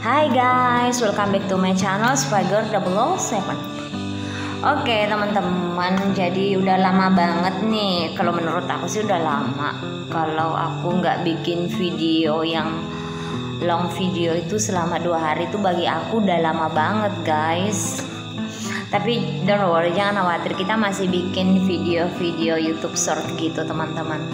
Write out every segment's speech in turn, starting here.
Hai guys, welcome back to my channel Swagger 007 Oke teman-teman, jadi udah lama banget nih. Kalau menurut aku sih udah lama. Kalau aku nggak bikin video yang long video itu selama dua hari itu bagi aku udah lama banget guys. Tapi don't worry, jangan khawatir. Kita masih bikin video-video YouTube short gitu teman-teman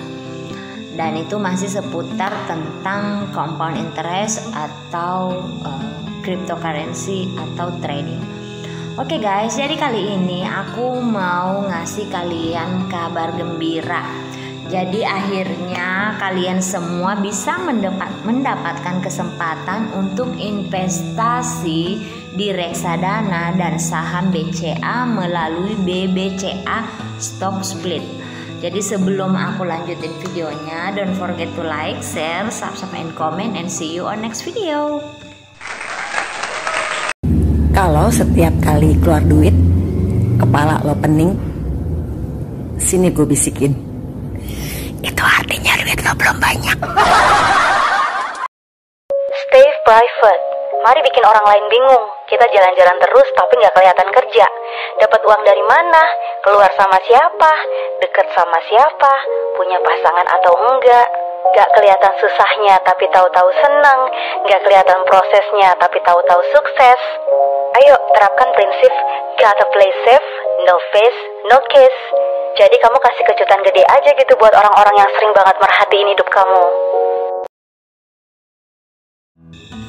dan itu masih seputar tentang compound interest atau uh, cryptocurrency atau trading. Oke okay guys, jadi kali ini aku mau ngasih kalian kabar gembira. Jadi akhirnya kalian semua bisa mendapat, mendapatkan kesempatan untuk investasi di reksadana dan saham BCA melalui BBCA Stock Split. Jadi sebelum aku lanjutin videonya, don't forget to like, share, subscribe, and comment, and see you on next video. Kalau setiap kali keluar duit, kepala lo pening, sini gue bisikin. Itu artinya duit lo belum banyak. Stay private. Mari bikin orang lain bingung. Kita jalan-jalan terus tapi nggak kelihatan kerja. Dapat uang dari mana? Keluar sama siapa? Deket sama siapa? Punya pasangan atau enggak? Gak kelihatan susahnya tapi tahu-tahu senang. Gak kelihatan prosesnya tapi tahu-tahu sukses. Ayo terapkan prinsip gotta play safe, no face, no case. Jadi kamu kasih kejutan gede aja gitu buat orang-orang yang sering banget merhatiin hidup kamu.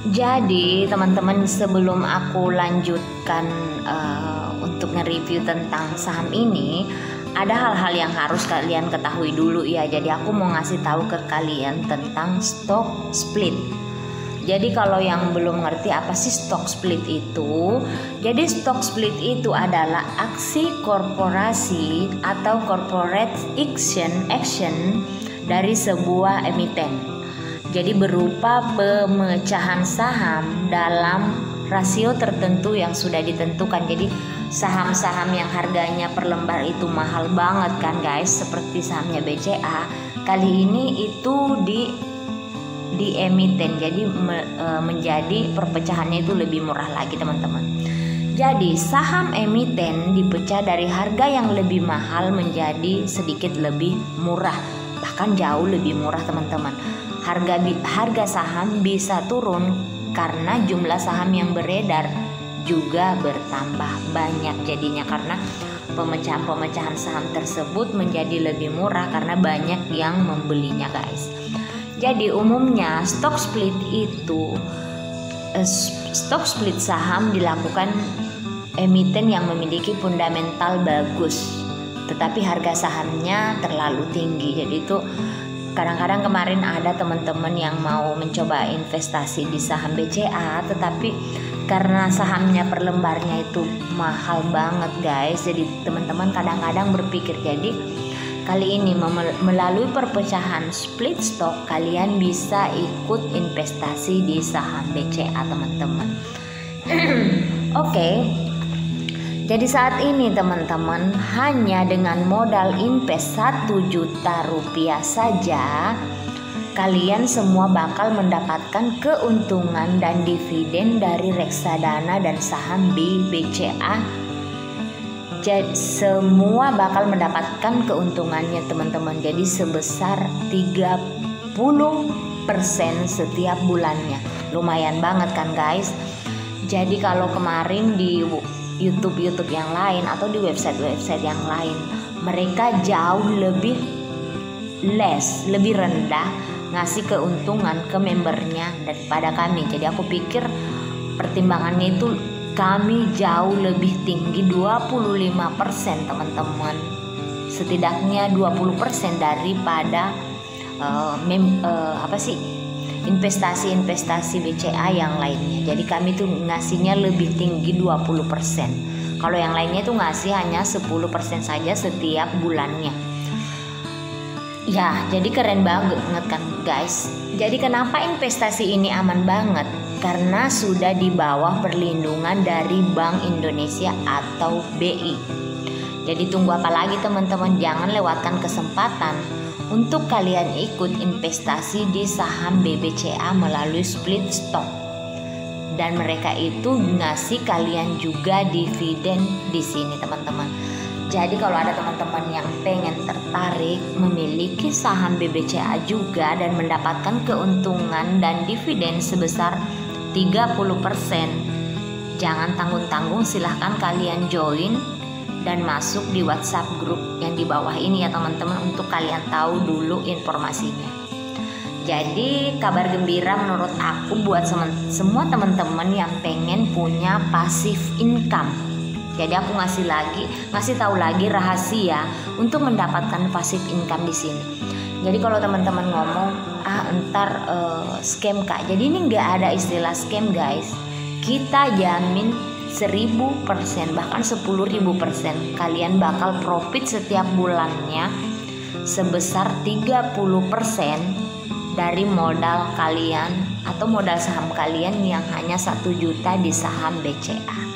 Jadi teman-teman sebelum aku lanjutkan uh, untuk nge-review tentang saham ini ada hal-hal yang harus kalian ketahui dulu ya. Jadi aku mau ngasih tahu ke kalian tentang stock split. Jadi kalau yang belum ngerti apa sih stock split itu, jadi stock split itu adalah aksi korporasi atau corporate action action dari sebuah emiten jadi berupa pemecahan saham dalam rasio tertentu yang sudah ditentukan. Jadi saham-saham yang harganya per lembar itu mahal banget kan guys, seperti sahamnya BCA, kali ini itu di di emiten. Jadi me, e, menjadi perpecahannya itu lebih murah lagi teman-teman. Jadi saham emiten dipecah dari harga yang lebih mahal menjadi sedikit lebih murah, bahkan jauh lebih murah teman-teman harga harga saham bisa turun karena jumlah saham yang beredar juga bertambah banyak jadinya karena pemecahan-pemecahan saham tersebut menjadi lebih murah karena banyak yang membelinya guys. Jadi umumnya stock split itu eh, stock split saham dilakukan emiten yang memiliki fundamental bagus tetapi harga sahamnya terlalu tinggi. Jadi itu kadang-kadang kemarin ada teman-teman yang mau mencoba investasi di saham BCA tetapi karena sahamnya per lembarnya itu mahal banget guys jadi teman-teman kadang-kadang berpikir jadi kali ini melalui perpecahan split stock kalian bisa ikut investasi di saham BCA teman-teman. Oke okay, jadi saat ini teman-teman hanya dengan modal invest 1 juta rupiah saja kalian semua bakal mendapatkan keuntungan dan dividen dari reksadana dan saham BBCA. Jadi semua bakal mendapatkan keuntungannya teman-teman. Jadi sebesar 30% setiap bulannya. Lumayan banget kan guys. Jadi kalau kemarin di YouTube YouTube yang lain atau di website website yang lain mereka jauh lebih less lebih rendah ngasih keuntungan ke membernya daripada kami. Jadi aku pikir pertimbangannya itu kami jauh lebih tinggi 25% teman-teman. Setidaknya 20% daripada uh, mem, uh, apa sih investasi-investasi BCA yang lainnya. Jadi kami tuh ngasihnya lebih tinggi 20%. Kalau yang lainnya itu ngasih hanya 10% saja setiap bulannya. Ya, jadi keren banget kan guys. Jadi kenapa investasi ini aman banget? Karena sudah di bawah perlindungan dari Bank Indonesia atau BI. Jadi tunggu apa lagi teman-teman? Jangan lewatkan kesempatan untuk kalian ikut investasi di saham BBCA melalui split stock. dan mereka itu ngasih kalian juga dividen di sini teman-teman. Jadi kalau ada teman-teman yang pengen tertarik memiliki saham BBCA juga dan mendapatkan keuntungan dan dividen sebesar 30%, jangan tanggung-tanggung silahkan kalian join dan masuk di WhatsApp grup yang di bawah ini ya teman-teman untuk kalian tahu dulu informasinya. Jadi kabar gembira menurut aku buat semua teman-teman yang pengen punya pasif income. Jadi aku ngasih lagi, ngasih tahu lagi rahasia untuk mendapatkan pasif income di sini. Jadi kalau teman-teman ngomong ah entar uh, scam kak, jadi ini nggak ada istilah scam guys. Kita jamin 1000% bahkan 10.000% kalian bakal profit setiap bulannya sebesar 30% dari modal kalian atau modal saham kalian yang hanya satu juta di saham BCA.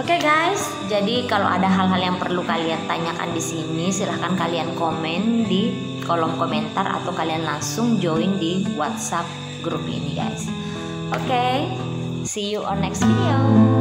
Oke okay guys, jadi kalau ada hal-hal yang perlu kalian tanyakan di sini, silahkan kalian komen di kolom komentar atau kalian langsung join di WhatsApp grup ini guys. Oke, okay, see you on next video.